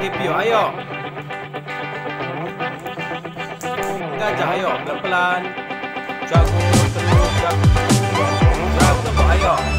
Gepio, ayo. Gajah, ayo, pelan-pelan. Jago terus, jago. Jago, ayo.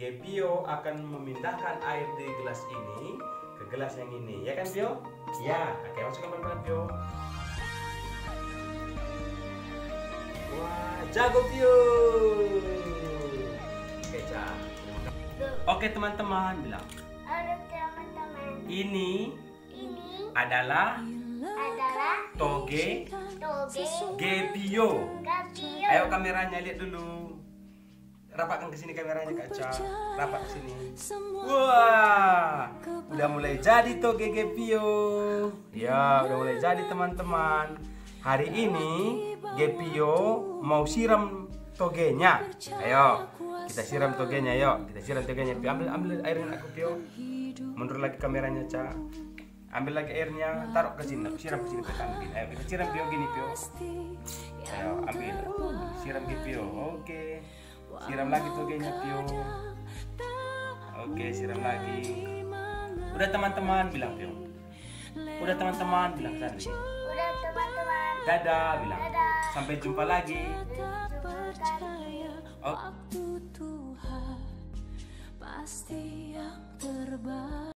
Gepio akan memindahkan air di gelas ini ke gelas yang ini, ya kan Pio? Ya, oke masukkan pelan-pelan Pio. Wah, jago Pio. Oke, Cak. Oke teman-teman, bilang Halo teman-teman, ini ini adalah adalah toge toge Gepio. Gapio. Ayo kameranya lihat dulu. Rapatkan ke sini kameranya Kak Ca. Rapat ke sini. Wah, udah mulai jadi toge Gepio. Ya, udah mulai jadi teman-teman. Hari ini Gepio mau siram togenya. Ayo, kita siram togenya, yuk. Kita siram togenya. Pio, ambil ambil airnya aku Pio. Mundur lagi kameranya Ca. Ambil lagi airnya, taruh ke sini, siram ke sini ke kanan. Ayo, kita siram Pio gini Pio. Ayo, ambil. Siram Pio. Oke. Siram lagi togenya Pio. Oke, siram lagi. Udah teman-teman bilang Pio. Udah teman-teman bilang tadi. Udah teman-teman, Dadah bilang. Dadah. Sampai jumpa lagi. Oh. Waktu Tuhan pasti yang terbaik.